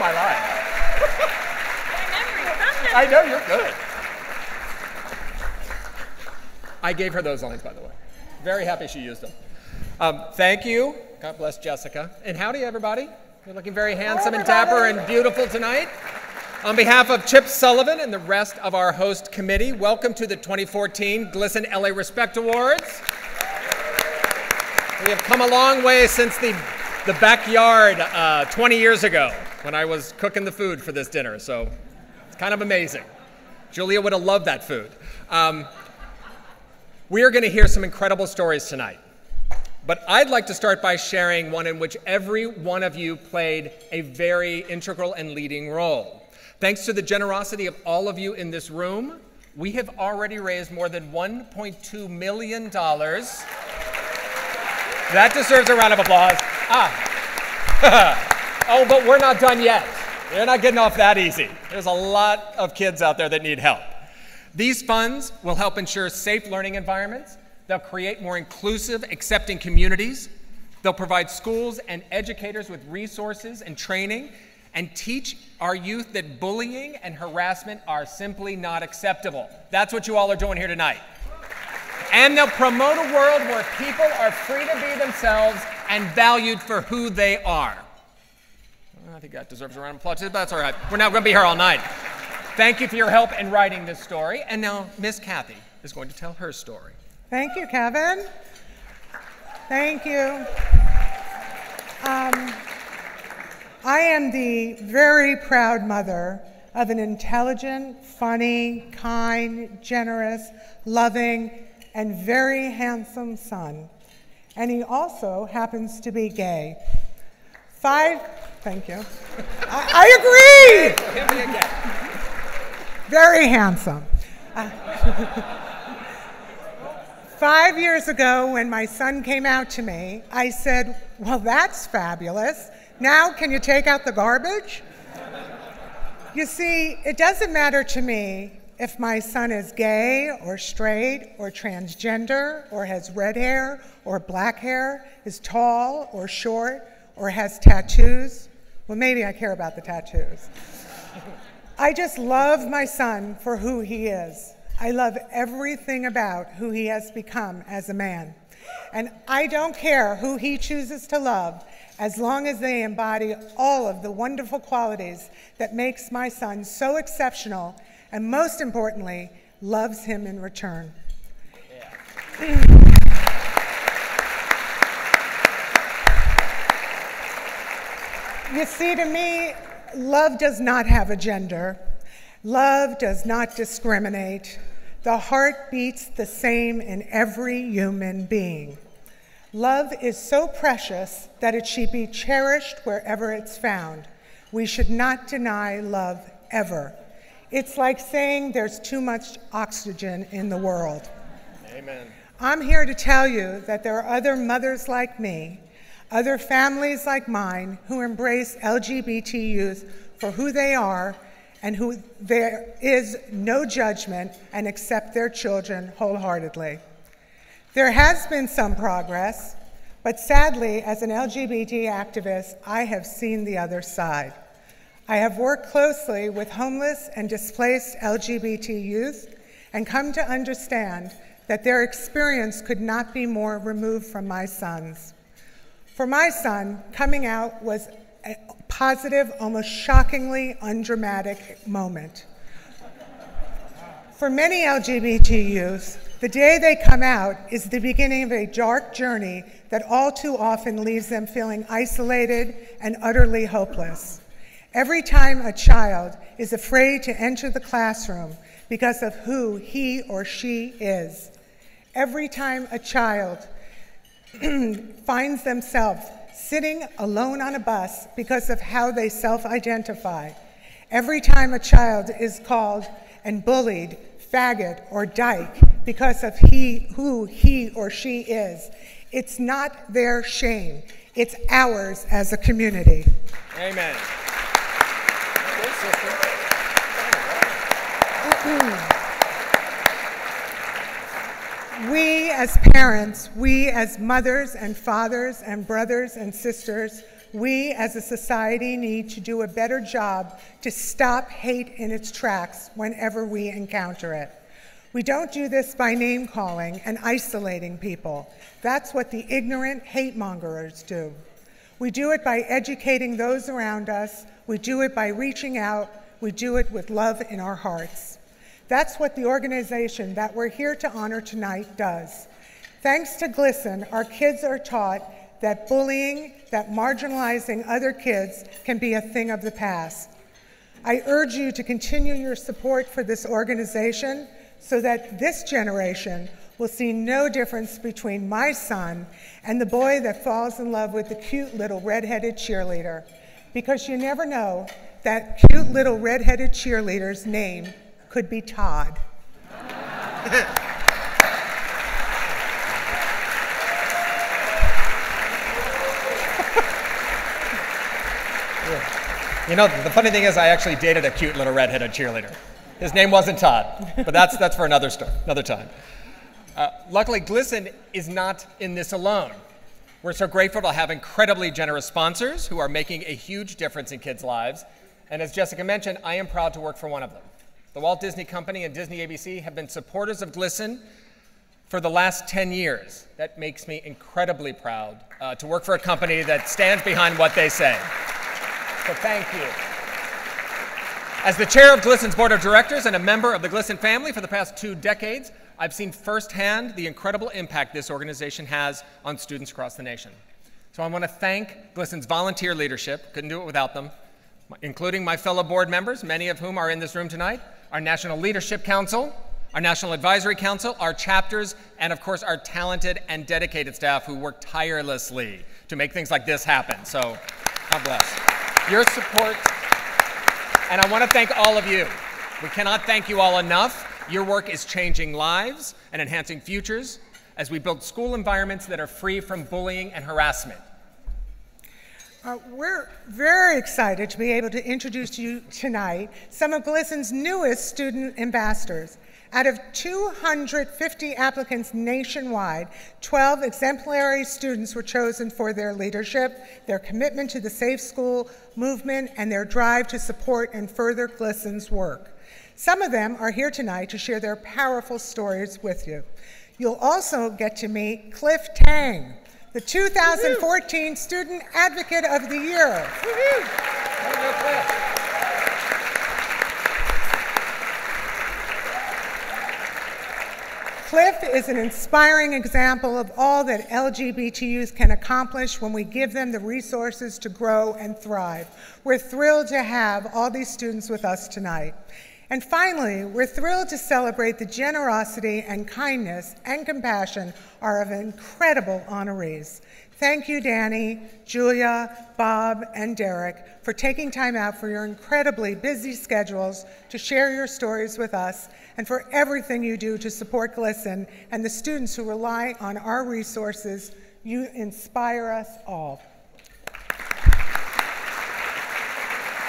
my life. I know you're good. I gave her those lines, by the way. Very happy she used them. Um, thank you. God bless Jessica. And howdy, everybody. You're looking very handsome and dapper and beautiful tonight. On behalf of Chip Sullivan and the rest of our host committee, welcome to the 2014 GLSEN LA Respect Awards. We have come a long way since the, the backyard uh, 20 years ago when I was cooking the food for this dinner, so it's kind of amazing. Julia would have loved that food. Um, we are going to hear some incredible stories tonight. But I'd like to start by sharing one in which every one of you played a very integral and leading role. Thanks to the generosity of all of you in this room, we have already raised more than $1.2 million. That deserves a round of applause. Ah. oh, but we're not done yet. You're not getting off that easy. There's a lot of kids out there that need help. These funds will help ensure safe learning environments. They'll create more inclusive, accepting communities. They'll provide schools and educators with resources and training and teach our youth that bullying and harassment are simply not acceptable. That's what you all are doing here tonight. And they'll promote a world where people are free to be themselves and valued for who they are. I think that deserves a round of applause, but that's all right. We're not going to be here all night. Thank you for your help in writing this story. And now Miss Kathy is going to tell her story. Thank you, Kevin. Thank you. Um, I am the very proud mother of an intelligent, funny, kind, generous, loving, and very handsome son. And he also happens to be gay. Five, thank you. I, I agree! very handsome. Uh, five years ago, when my son came out to me, I said, Well, that's fabulous. Now, can you take out the garbage? You see, it doesn't matter to me if my son is gay or straight or transgender or has red hair or black hair, is tall or short or has tattoos. Well, maybe I care about the tattoos. I just love my son for who he is. I love everything about who he has become as a man. And I don't care who he chooses to love as long as they embody all of the wonderful qualities that makes my son so exceptional and most importantly, loves him in return. Yeah. you see, to me, love does not have a gender. Love does not discriminate. The heart beats the same in every human being. Love is so precious that it should be cherished wherever it's found. We should not deny love ever. It's like saying there's too much oxygen in the world. Amen. I'm here to tell you that there are other mothers like me other families like mine who embrace LGBT youth for who they are and who there is no judgment and accept their children wholeheartedly. There has been some progress, but sadly, as an LGBT activist, I have seen the other side. I have worked closely with homeless and displaced LGBT youth and come to understand that their experience could not be more removed from my son's. For my son, coming out was a positive, almost shockingly undramatic moment. For many LGBT youth, the day they come out is the beginning of a dark journey that all too often leaves them feeling isolated and utterly hopeless. Every time a child is afraid to enter the classroom because of who he or she is, every time a child finds themselves sitting alone on a bus because of how they self identify. Every time a child is called and bullied faggot or dyke because of he, who he or she is, it's not their shame, it's ours as a community. Amen. We as parents, we as mothers and fathers and brothers and sisters we as a society need to do a better job to stop hate in its tracks whenever we encounter it. We don't do this by name calling and isolating people. That's what the ignorant hate mongers do. We do it by educating those around us. We do it by reaching out. We do it with love in our hearts. That's what the organization that we're here to honor tonight does. Thanks to GLSEN, our kids are taught that bullying, that marginalizing other kids can be a thing of the past. I urge you to continue your support for this organization so that this generation will see no difference between my son and the boy that falls in love with the cute little redheaded cheerleader. Because you never know, that cute little redheaded cheerleader's name could be Todd. You know, the funny thing is, I actually dated a cute little redheaded cheerleader. His name wasn't Todd, but that's, that's for another, story, another time. Uh, luckily, GLSEN is not in this alone. We're so grateful to have incredibly generous sponsors who are making a huge difference in kids' lives. And as Jessica mentioned, I am proud to work for one of them. The Walt Disney Company and Disney ABC have been supporters of GLSEN for the last 10 years. That makes me incredibly proud uh, to work for a company that stands behind what they say. So thank you. As the chair of GLSEN's board of directors and a member of the GLSEN family for the past two decades, I've seen firsthand the incredible impact this organization has on students across the nation. So I want to thank GLSEN's volunteer leadership, couldn't do it without them, including my fellow board members, many of whom are in this room tonight, our National Leadership Council, our National Advisory Council, our chapters, and of course our talented and dedicated staff who work tirelessly to make things like this happen. So God bless your support, and I want to thank all of you. We cannot thank you all enough. Your work is changing lives and enhancing futures as we build school environments that are free from bullying and harassment. Uh, we're very excited to be able to introduce to you tonight some of GLSEN's newest student ambassadors. Out of 250 applicants nationwide, 12 exemplary students were chosen for their leadership, their commitment to the Safe School movement, and their drive to support and further GLSEN's work. Some of them are here tonight to share their powerful stories with you. You'll also get to meet Cliff Tang, the 2014 Student Advocate of the Year. Cliff is an inspiring example of all that LGBT youth can accomplish when we give them the resources to grow and thrive. We're thrilled to have all these students with us tonight. And finally, we're thrilled to celebrate the generosity and kindness and compassion are of incredible honorees. Thank you, Danny, Julia, Bob, and Derek, for taking time out for your incredibly busy schedules to share your stories with us and for everything you do to support GLSEN and the students who rely on our resources. You inspire us all.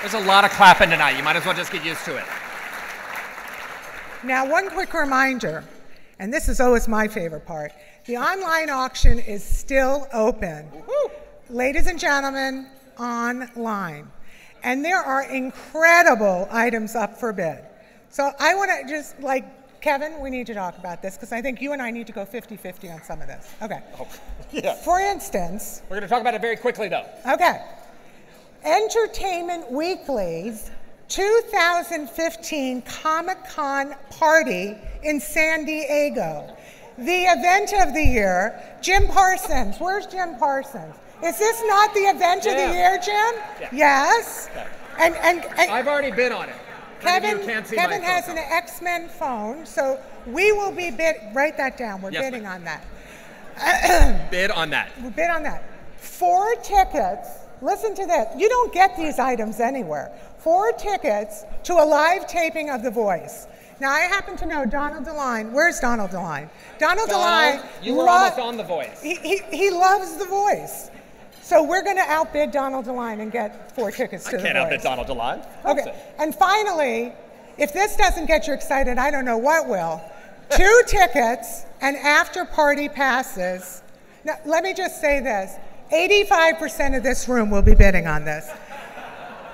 There's a lot of clapping tonight. You might as well just get used to it. Now, one quick reminder, and this is always my favorite part. The online auction is still open. Ladies and gentlemen, online. And there are incredible items up for bid. So I want to just like, Kevin, we need to talk about this because I think you and I need to go 50 50 on some of this. Okay. Oh, yeah. For instance, we're going to talk about it very quickly though. Okay. Entertainment Weekly's 2015 Comic Con party in San Diego. The event of the year, Jim Parsons. Where's Jim Parsons? Is this not the event yeah. of the year, Jim? Yeah. Yes. Okay. And, and, and I've already been on it. Kevin, Kevin has an X Men phone, so we will be bid. Write that down. We're yes, bidding on that. bid on that. We bid on that. Four tickets. Listen to this. You don't get these items anywhere. Four tickets to a live taping of The Voice. Now, I happen to know Donald DeLine. Where's Donald DeLine? Donald, Donald DeLine. You were lo- almost on The Voice. He, he, he loves The Voice. So we're going to outbid Donald DeLine and get four tickets to I the can't outbid Donald DeLine. Okay. And finally, if this doesn't get you excited, I don't know what will. Two tickets and after party passes. Now, let me just say this. 85% of this room will be bidding on this.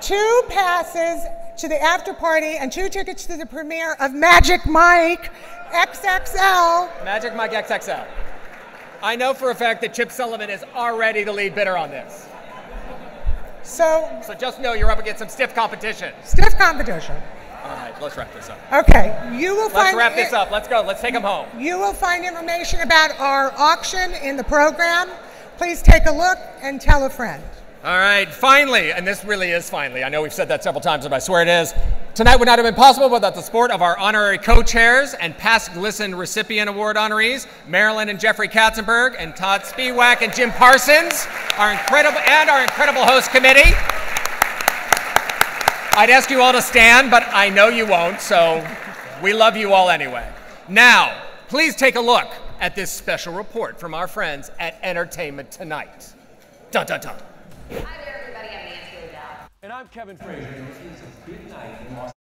Two passes to the after party and two tickets to the premiere of Magic Mike XXL. Magic Mike XXL. I know for a fact that Chip Sullivan is already the lead bidder on this. So, So just know you're up against some stiff competition. stiff competition. All right, let's wrap this up. Okay, you will Let's find wrap this up. Let's go. Let's take them home. You will find information about our auction in the program. Please take a look and tell a friend. All right, finally, and this really is finally, I know we've said that several times, but I swear it is. Tonight would not have been possible without the support of our honorary co chairs and past GLSEN recipient award honorees, Marilyn and Jeffrey Katzenberg, and Todd Spiewak and Jim Parsons, our incredible, and our incredible host committee. I'd ask you all to stand, but I know you won't, so we love you all anyway. Now, please take a look at this special report from our friends at Entertainment Tonight. Dun dun dun. Hi there, everybody. I'm Nancy O'Dell. And I'm Kevin Frazier.